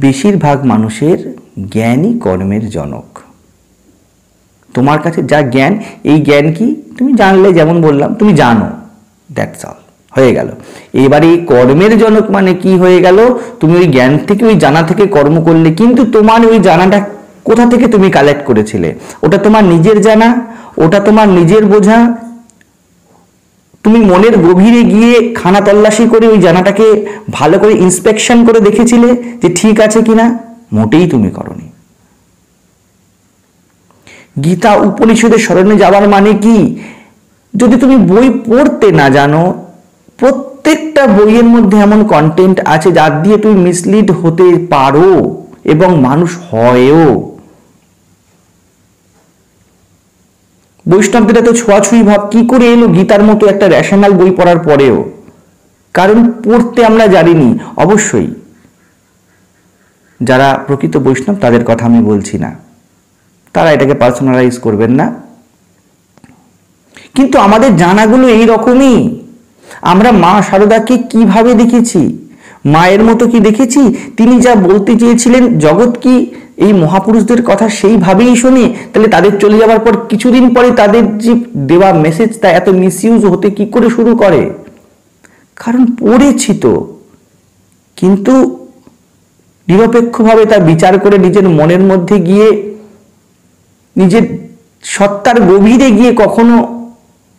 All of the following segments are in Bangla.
বেশিরভাগ মানুষের জ্ঞানই কর্মের জনক। তোমার কাছে যা জ্ঞান, এই জ্ঞান কি? তুমি জানলে, যেমন বললাম, তুমি জানো। দ্যাটস অল হয়ে গেল। এবারে এই কর্মের জনক মানে কি হয়ে গেল? তুমি ওই জ্ঞান থেকে, ওই জানা থেকে কর্ম করলে, কিন্তু তোমার ওই জানাটা কোথা থেকে তুমি কালেক্ট করেছিলে? ওটা তোমার নিজের জানা? ওটা তোমার নিজের বোঝা? তুমি মনের গভীরে গিয়ে খানা তল্লাশি করে ওই জানাটাকে ভালো করে ইন্সপেকশন করে দেখেছিলে যে ঠিক আছে কিনা? মোটেই তুমি করনি। গীতা উপনিষদের স্মরণে যাওয়ার মানে কি? যদি তুমি বই পড়তে না জানো, প্রত্যেকটা বইয়ের মধ্যে এমন কন্টেন্ট আছে যার দিয়ে তুমি মিসলিড হতে পারো এবং মানুষ হয়ও। বৈষ্ণবদের এত ছোঁয়াছুঁই ভাব, কি করে এলো গীতার মতো একটা রেশনাল বই পড়ার পরেও? কারণ পড়তে আমরা জানিনি, অবশ্যই। যারা প্রকৃত বৈষ্ণব, তাদের কথা আমি বলছি না। তারা এটাকে পার্সোনালাইজ করবেন না। কিন্তু আমাদের জানাগুলো এই রকমই। আমরা মা সারদাকে কীভাবে দেখেছি? মায়ের মতো কি দেখেছি? তিনি যা বলতে চেয়েছিলেন, জগৎ কি এই মহাপুরুষদের কথা সেইভাবেই শোনে, তাহলে তাদের চলে যাওয়ার পর কিছুদিন পরে তাদের যে দেওয়া মেসেজ তা এত মিসইউজ হতে কি করে শুরু করে? কারণ পড়েছি তো। কিন্তু নিরপেক্ষভাবে তা বিচার করে নিজের মনের মধ্যে গিয়ে, নিজের সত্তার গভীরে গিয়ে কখনো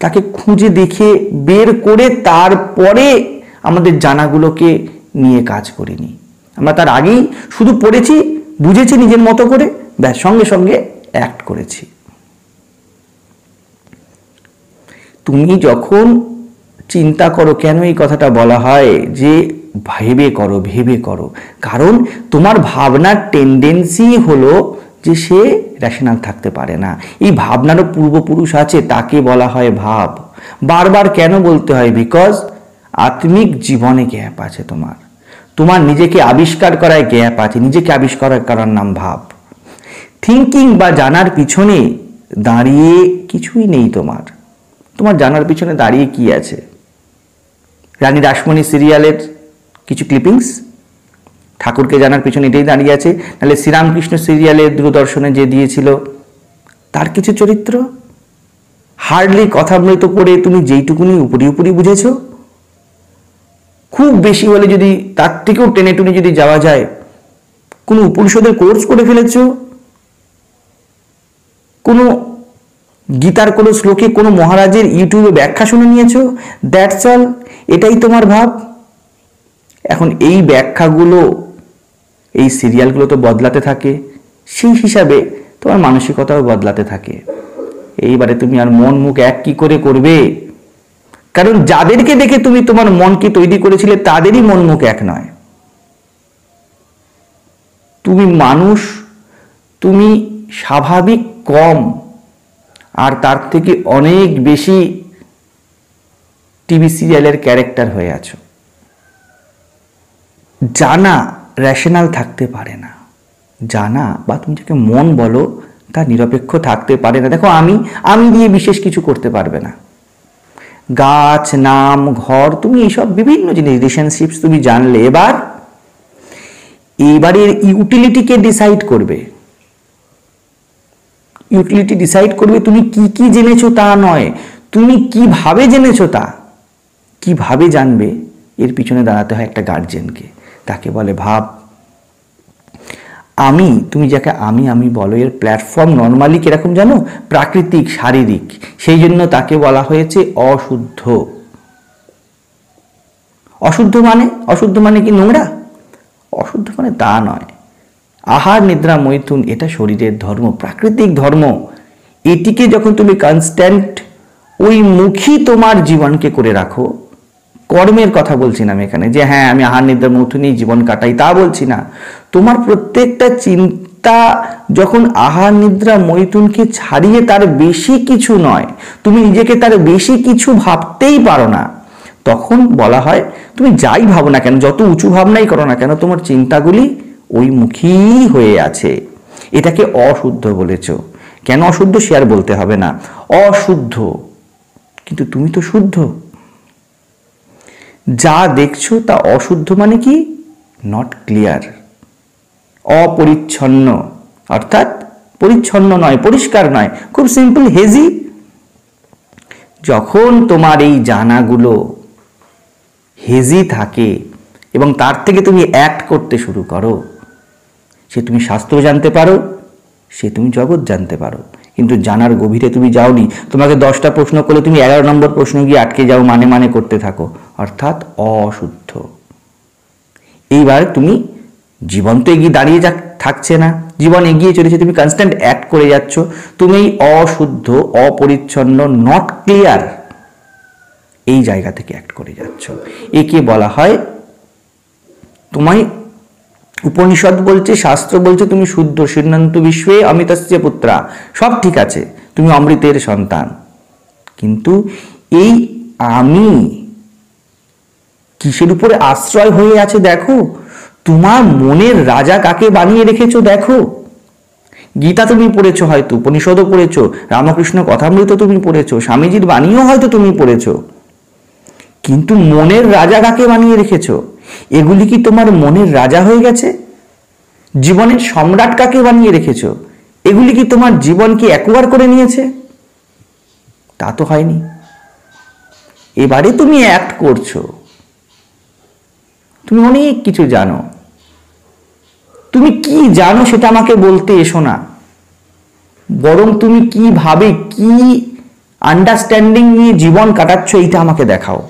তাকে খুঁজে দেখে বের করে তারপরে আমাদের জানাগুলোকে নিয়ে কাজ করিনি। আমরা তার আগেই শুধু পড়েছি বুঝেছি নিজের মতো করে, ব্যাস সঙ্গে সঙ্গে অ্যাক্ট করেছি। তুমি যখন চিন্তা করো কেন এই কথাটা বলা হয় যে ভেবে করো ভেবে করো। কারণ তোমার ভাবনার টেন্ডেন্সি হলো যে সে রেশনাল থাকতে পারে না। এই ভাবনারও পূর্বপুরুষ আছে, তাকে বলা হয় ভাব। বারবার কেন বলতে হয়? বিকজ আত্মিক জীবনে গ্যাপ আছে তোমার। তোমার নিজেকে আবিষ্কার করায় গ্যাপ আছে নিজেকে আবিষ্কার করার নাম ভাব। থিঙ্কিং বা জানার পিছনে দাঁড়িয়ে কিছুই নেই তোমার। তোমার জানার পিছনে দাঁড়িয়ে কি আছে? রানী রাসমণি সিরিয়ালের কিছু ক্লিপিংস ঠাকুরকে জানার পিছনে এটাই দাঁড়িয়ে আছে। নাহলে শ্রীরামকৃষ্ণ সিরিয়ালের দূরদর্শনে যে দিয়েছিল, তার কিছু চরিত্র? হার্ডলি কথা কথামৃত করে তুমি যেইটুকুনি উপরি উপরি বুঝেছ। খুব বেশি হলে যদি তার থেকেও টেনে টুনে যদি যাওয়া যায়, কোনো উপনিষদের কোর্স করে ফেলেছ? কোনো গীতার কোনো শ্লোকে কোনো মহারাজের ইউটিউবে ব্যাখ্যা শুনে নিয়েছো? দ্যাটস অল এটাই তোমার ভাব? এখন এই ব্যাখ্যাগুলো, এই সিরিয়ালগুলো তো বদলাতে থাকে, সেই হিসাবে তোমার মানসিকতাও বদলাতে থাকে। এইবারে তুমি আর মন মুখ এক কি করে করবে? কারণ যাদেরকে দেখে তুমি তোমার মনকে তৈরি করেছিলে, তাদেরই মন মুখ এক নয়। তুমি মানুষ, তুমি স্বাভাবিক কম, আর তার থেকে অনেক বেশি টিভি সিরিয়ালের ক্যারেক্টার হয়ে আছো। জানা রেশনাল থাকতে পারে না। জানা বা তুমি যাকে মন বলো তা নিরপেক্ষ থাকতে পারে না। দেখো, আমি আমি দিয়ে বিশেষ কিছু করতে পারবে না। গাছ, নাম, ঘর, তুমি এইসব বিভিন্ন জিনিস রিলেশনশিপস তুমি জানলে, এবার এবারের ইউটিলিটিকে ডিসাইড করবে। ইউটিলিটি ডিসাইড করবে তুমি কি কি জেনেছো তা নয়, তুমি কীভাবে জেনেছো তা, কীভাবে জানবে? এর পিছনে দাঁড়াতে হয় একটা গার্জেনকে তাকে বলে, ভাব আমি, তুমি যাকে আমি আমি বলো, এর প্ল্যাটফর্ম নর্মালি কীরকম জানো? প্রাকৃতিক, শারীরিক। সেই জন্য তাকে বলা হয়েছে অশুদ্ধ। অশুদ্ধ মানে? অশুদ্ধ মানে কি নোংরা? অশুদ্ধ মানে তা নয়। আহার, নিদ্রা, মৈথুন, এটা শরীরের ধর্ম, প্রাকৃতিক ধর্ম। এটিকে যখন তুমি কনস্ট্যান্ট ওই মুখী তোমার জীবনকে করে রাখো, কর্মের কথা বলছি না আমি এখানে, যে হ্যাঁ আমি আহার, নিদ্রা মৈথুনেই জীবন কাটাই, তা বলছি না। তোমার প্রত্যেকটা চিন্তা যখন আহার নিদ্রা মৈথুনকে ছাড়িয়ে তার বেশি কিছু নয়, তুমি নিজেকে তার বেশি কিছু ভাবতেই পারো না। তখন বলা হয়, তুমি যাই ভাবো না কেন, যত উঁচু ভাবনাই করো না কেন, তোমার চিন্তাগুলি ওই মুখী হয়ে আছে। এটাকে অশুদ্ধ বলেছ। কেন অশুদ্ধ সে আর বলতে হবে না। অশুদ্ধ। কিন্তু তুমি তো শুদ্ধ। যা দেখছ তা অশুদ্ধ মানে কি? নট ক্লিয়ার অপরিচ্ছন্ন। অর্থাৎ পরিচ্ছন্ন নয়, পরিষ্কার নয়, খুব সিম্পল হেজি যখন তোমার এই জানাগুলো হেজি থাকে এবং তার থেকে তুমি অ্যাক্ট করতে শুরু করো, সে তুমি শাস্ত্র জানতে পারো, সে তুমি জগৎ জানতে পারো। কিন্তু জানার গভীরে তুমি যাওনি, তোমাকে দশটা প্রশ্ন করলে তুমি এগারো নম্বর প্রশ্ন গিয়ে আটকে যাও মানে মানে করতে থাকো, অর্থাৎ অশুদ্ধ। এইবার তুমি জীবন তো এগিয়ে দাঁড়িয়ে যা থাকছে না। জীবন এগিয়ে চলেছে, তুমি কনস্ট্যান্ট অ্যাক্ট করে যাচ্ছ। তুমি এই অশুদ্ধ, অপরিচ্ছন্ন নট ক্লিয়ার এই জায়গা থেকে অ্যাক্ট করে যাচ্ছ। একে বলা হয়, তোমায় উপনিষদ বলছে, শাস্ত্র বলছে, তুমি শুদ্ধ সিদ্ধান্ত বিশ্বে অমিতাস্য পুত্রা। সব ঠিক আছে, তুমি অমৃতের সন্তান। কিন্তু এই আমি কিসের উপরে আশ্রয় হয়ে আছে দেখো? তোমার মনের রাজা কাকে বানিয়ে রেখেছো দেখো? গীতা তুমি পড়েছো হয়তো, উপনিষদও পড়েছো, রামকৃষ্ণ কথামৃত তুমি পড়েছো, স্বামীজির বাণীও হয়তো তুমি পড়েছো। কিন্তু মনের রাজা কাকে বানিয়ে রেখেছো? এগুলি কি তোমার মনের রাজা হয়ে গেছে? জীবনের সম্রাট কাকে বানিয়ে রেখেছো? এগুলি কি তোমার জীবনকে একবার করে নিয়েছে? তা তো হয়নি। এবারে তুমি অ্যাক্ট করছ। তুমি অনেক কিছু জানো। তুমি কি জানো সেটা আমাকে বলতে এসো না। বরং তুমি কীভাবে কি আন্ডারস্ট্যান্ডিং নিয়ে জীবন কাটাচ্ছ এইটা আমাকে দেখাও।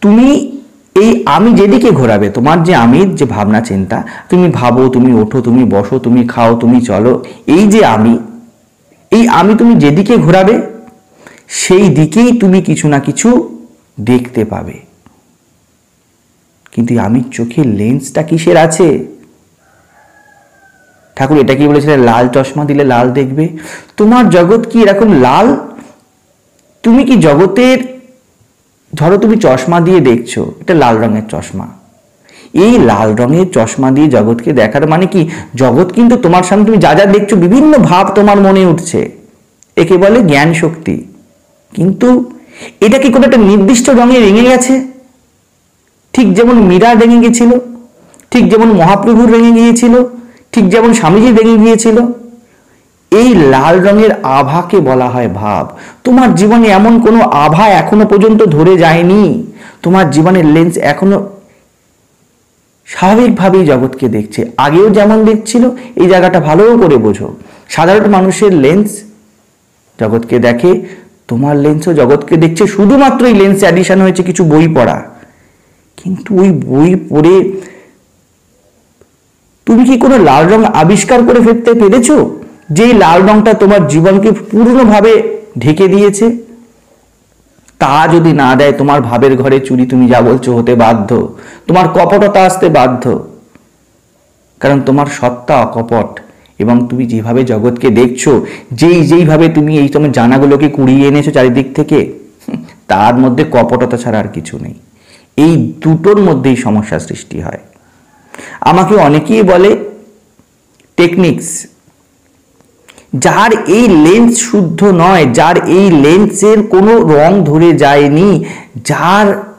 তুমি এই আমি যেদিকে ঘোরাবে, তোমার যে আমির, যে ভাবনা, চিন্তা, তুমি ভাবো, তুমি ওঠো, তুমি বসো, তুমি খাও, তুমি চলো, এই যে আমি, এই আমি তুমি যেদিকে ঘোরাবে, সেই দিকেই তুমি কিছু না কিছু দেখতে পাবে। কিন্তু আমি চোখে লেন্সটা কিসের আছে? ঠাকুর, এটা কি বলেছিলেন? লাল চশমা দিলে লাল দেখবে। তোমার জগৎ কি এরকম লাল? তুমি কি জগতের, ধরো তুমি চশমা দিয়ে দেখছ, এটা লাল রঙের চশমা। এই লাল রঙের চশমা দিয়ে জগৎকে দেখার মানে কি? জগৎ কিন্তু তোমার সামনে তুমি যা যা দেখছ, বিভিন্ন ভাব তোমার মনে উঠছে। একে বলে জ্ঞান শক্তি কিন্তু এটা কি কোনো একটা নির্দিষ্ট রঙে রেঙে গেছে? ঠিক যেমন মীরা রেঙে গেছিল ঠিক যেমন মহাপ্রভুর রেঙে গিয়েছিল, ঠিক যেমন স্বামীজি রেঙে গিয়েছিল। এই লাল রঙের আভাকে বলা হয় ভাব। তোমার জীবনে এমন কোনো আভা এখনও পর্যন্ত ধরে যায়নি। তোমার জীবনের লেন্স এখনও স্বাভাবিকভাবেই জগৎকে দেখছে। আগেও যেমন দেখছিল, এই জায়গাটা ভালো করে বোঝো। সাধারণ মানুষের লেন্স জগৎকে দেখে তোমার লেন্সও জগৎকে দেখছে, শুধুমাত্র এই লেন্সে অ্যাডিশন হয়েছে কিছু বই পড়া। কিন্তু ওই বই পড়ে তুমি কি কোনো লাল রং আবিষ্কার করে ফেলতে পেরেছ? যেই লাল রংটা তোমার জীবনকে পূর্ণভাবে ঢেকে দিয়েছে? তা যদি না দেয়, তোমার ভাবের ঘরে চুরি তুমি যা বলছো হতে বাধ্য। তোমার কপটতা আসতে বাধ্য। কারণ তোমার সত্তা অকপট। এবং তুমি যেভাবে জগৎকে দেখছ, যেই যেইভাবে তুমি এই তোমার জানাগুলোকে কুড়িয়ে এনেছো চারিদিক থেকে, তার মধ্যে কপটতা ছাড়া আর কিছু নেই। এই দুটোর মধ্যেই সমস্যা সৃষ্টি হয়। আমাকে অনেকেই বলে টেকনিক্স যার এই লেন্স শুদ্ধ নয়, যার এই লেন্সের কোনো রং ধরে যায়নি, যার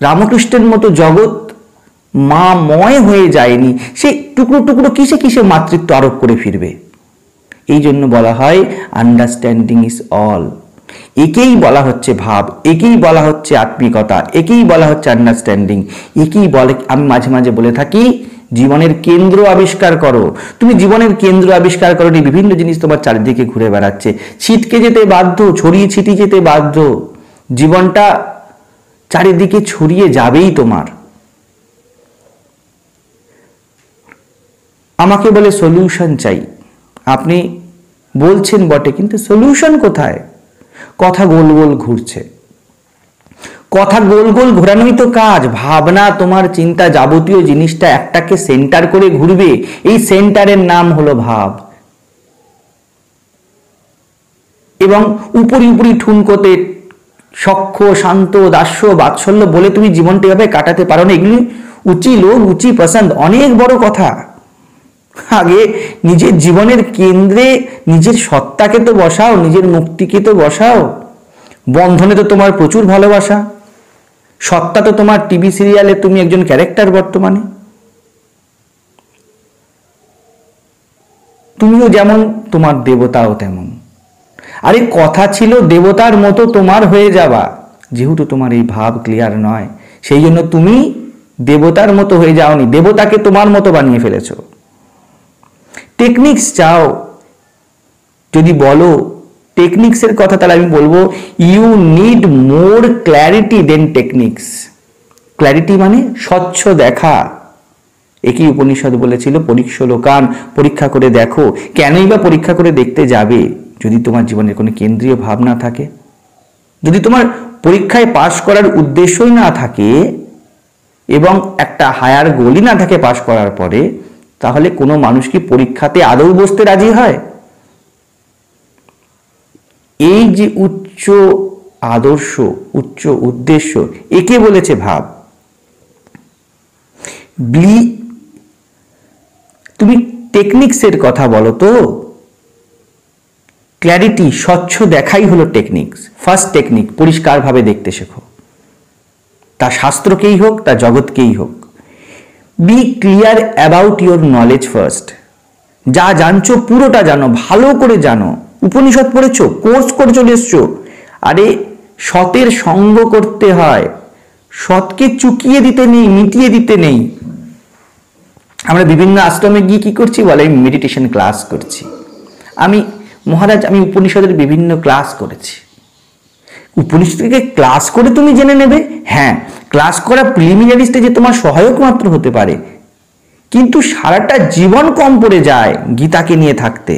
রামকৃষ্ণের মতো জগৎ মাময় হয়ে যায়নি, সে টুকরো টুকরো কিসে কিসে মাতৃত্ব আরোপ করে ফিরবে? এই জন্য বলা হয় আন্ডারস্ট্যান্ডিং ইজ অল একেই বলা হচ্ছে ভাব, একেই বলা হচ্ছে আত্মিকতা, একেই বলা হচ্ছে আন্ডারস্ট্যান্ডিং একেই বলে, আমি মাঝে মাঝে বলে থাকি, জীবনের কেন্দ্র আবিষ্কার করো। তুমি জীবনের কেন্দ্র আবিষ্কার করো বিভিন্ন জিনিস তোমার চারিদিকে ঘুরে বেড়াচ্ছে। ছিটকে যেতে বাধ্য, ছড়িয়ে ছিটিয়ে যেতে বাধ্য। জীবনটা চারিদিকে ছড়িয়ে যাবেই তোমার। আমাকে বলে সলিউশন চাই। আপনি বলছেন বটে, কিন্তু সলিউশন কোথায়? কথা গোল গোল ঘুরছে। কথা গোল গোল ঘোরানোই তো কাজ। ভাবনা, তোমার চিন্তা যাবতীয় জিনিসটা একটাকে সেন্টার করে ঘুরবে। এই সেন্টারের নাম হলো ভাব। এবং উপরি উপরি ঠুনকোতে সক্ষ শান্ত, দাস্য, বাৎসল্য বলে তুমি জীবনটা এভাবে কাটাতে পারো না। এগুলি উঁচি লোক উঁচি পছন্দ, অনেক বড় কথা। আগে নিজের জীবনের কেন্দ্রে নিজের সত্তাকে তো বসাও, নিজের মুক্তিকে তো বসাও। বন্ধনে তো তোমার প্রচুর ভালোবাসা। সত্তা তো তোমার টিভি সিরিয়ালে তুমি একজন ক্যারেক্টার বর্তমানে। তুমিও যেমন তোমার দেবতাও তেমন। আরে কথা ছিল দেবতার মতো তোমার হয়ে যাওয়া। যেহেতু তোমার এই ভাব ক্লিয়ার নয়, সেই জন্য তুমি দেবতার মতো হয়ে যাওনি। দেবতাকে তোমার মতো বানিয়ে ফেলেছো। টেকনিক্স চাও, যদি বলো টেকনিক্সের কথা তাহলে আমি বলব you need more clarity then techniques clarity মানে স্বচ্ছ দেখা। একই উপনিষদ বলেছিল, পরীক্ষা লোকান, পরীক্ষা করে দেখো। কেনই বা পরীক্ষা করে দেখতে যাবে, যদি তোমার জীবনের কোনো কেন্দ্রীয় ভাবনা থাকে? যদি তোমার পরীক্ষায় পাশ করার উদ্দেশ্যই না থাকে, এবং একটা হায়ার গোলই না থাকে পাশ করার পরে তাহলে কোনো মানুষ কি পরীক্ষাতে আদৌ বসতে রাজি হয়? এই যে উচ্চ আদর্শ, উচ্চ উদ্দেশ্য, একে বলেছে ভাব। ব্লি, তুমি টেকনিক্সের কথা বলো তো। ক্ল্যারিটি, স্বচ্ছ দেখাই হলো টেকনিক্স। ফার্স্ট টেকনিক, পরিষ্কারভাবে দেখতে শেখো। তা শাস্ত্রকেই হোক, তা জগৎকেই হোক। Be clear about your knowledge first যা জানছো পুরোটা জানো, ভালো করে জানো। উপনিষদ পড়েছো কোর্স করে চলে এসছো। আরে, সতের সঙ্গ করতে হয়। সৎকে চুকিয়ে দিতে নেই, মিটিয়ে দিতে নেই। আমরা বিভিন্ন আশ্রমে গিয়ে কি করছি বলে? আমি মেডিটেশন ক্লাস করছি। আমি, মহারাজ, আমি উপনিষদের বিভিন্ন ক্লাস করেছি। উপনিষদকে ক্লাস করে তুমি জেনে নেবে? হ্যাঁ ক্লাস করা প্রিলিমিনারি স্টেজে তোমার সহায়ক মাত্র হতে পারে। কিন্তু সারাটা জীবন কম পড়ে যায় গীতাকে নিয়ে থাকতে।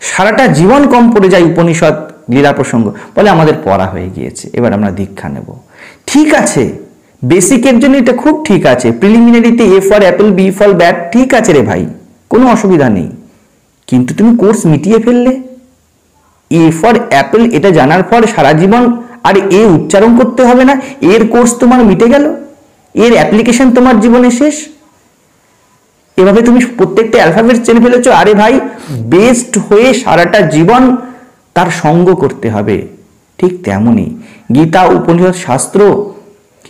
সারাটা জীবন কম পড়ে যায় উপনিষদ, লীলা প্রসঙ্গ, বলে আমাদের পড়া হয়ে গিয়েছে। এবার আমরা দীক্ষা নেব। ঠিক আছে বেসিকের জন্য এটা খুব ঠিক আছে। প্রিলিমিনারিতে A for apple B for bat ঠিক আছে রে ভাই, কোনো অসুবিধা নেই। কিন্তু তুমি কোর্স মিটিয়ে ফেললে। এ ফর অ্যাপেল এটা জানার পর সারা জীবন আর এ উচ্চারণ করতে হবে না, এর কোর্স তোমার মিটে গেল, এর অ্যাপ্লিকেশন তোমার জীবনে শেষ। এভাবে তুমি প্রত্যেকটা অ্যালফাবেট চেনে ফেলেছো, আরে ভাই বেস্ট হয়ে সারাটা জীবন তার সঙ্গ করতে হবে। ঠিক তেমনই। গীতা, উপনিষদ, শাস্ত্র,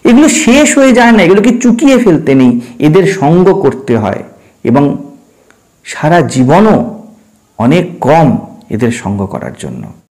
এগুলো শেষ হয়ে যায় না, এগুলোকে চুকিয়ে ফেলতে নেই, এদের সঙ্গ করতে হয়। এবং সারা জীবনও অনেক কম এদের সঙ্গ করার জন্য।